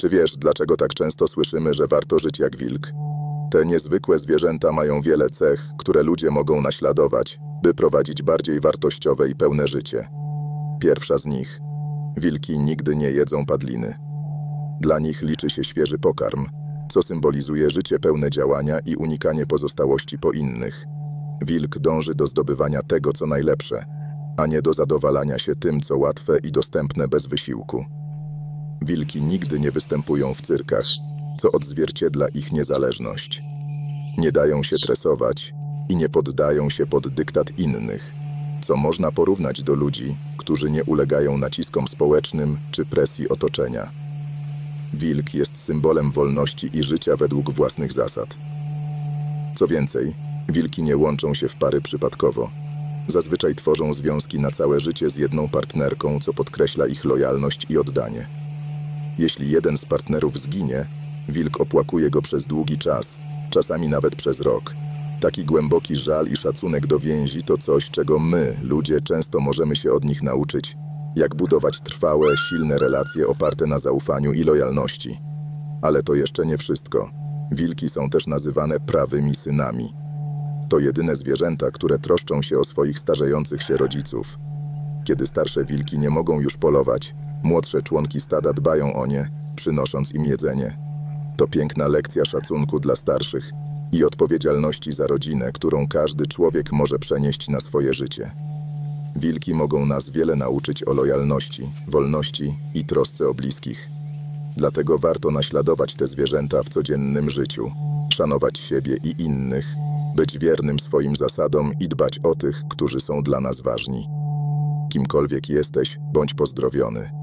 Czy wiesz, dlaczego tak często słyszymy, że warto żyć jak wilk? Te niezwykłe zwierzęta mają wiele cech, które ludzie mogą naśladować, by prowadzić bardziej wartościowe i pełne życie. Pierwsza z nich. Wilki nigdy nie jedzą padliny. Dla nich liczy się świeży pokarm, co symbolizuje życie pełne działania i unikanie pozostałości po innych. Wilk dąży do zdobywania tego, co najlepsze, a nie do zadowalania się tym, co łatwe i dostępne bez wysiłku. Wilki nigdy nie występują w cyrkach, co odzwierciedla ich niezależność. Nie dają się tresować i nie poddają się pod dyktat innych, co można porównać do ludzi, którzy nie ulegają naciskom społecznym czy presji otoczenia. Wilk jest symbolem wolności i życia według własnych zasad. Co więcej, wilki nie łączą się w pary przypadkowo. Zazwyczaj tworzą związki na całe życie z jedną partnerką, co podkreśla ich lojalność i oddanie. Jeśli jeden z partnerów zginie, wilk opłakuje go przez długi czas, czasami nawet przez rok. Taki głęboki żal i szacunek do więzi to coś, czego my, ludzie, często możemy się od nich nauczyć. Jak budować trwałe, silne relacje oparte na zaufaniu i lojalności. Ale to jeszcze nie wszystko. Wilki są też nazywane prawymi synami. To jedyne zwierzęta, które troszczą się o swoich starzejących się rodziców. Kiedy starsze wilki nie mogą już polować, młodsze członki stada dbają o nie, przynosząc im jedzenie. To piękna lekcja szacunku dla starszych i odpowiedzialności za rodzinę, którą każdy człowiek może przenieść na swoje życie. Wilki mogą nas wiele nauczyć o lojalności, wolności i trosce o bliskich. Dlatego warto naśladować te zwierzęta w codziennym życiu, szanować siebie i innych, być wiernym swoim zasadom i dbać o tych, którzy są dla nas ważni. Kimkolwiek jesteś, bądź pozdrowiony.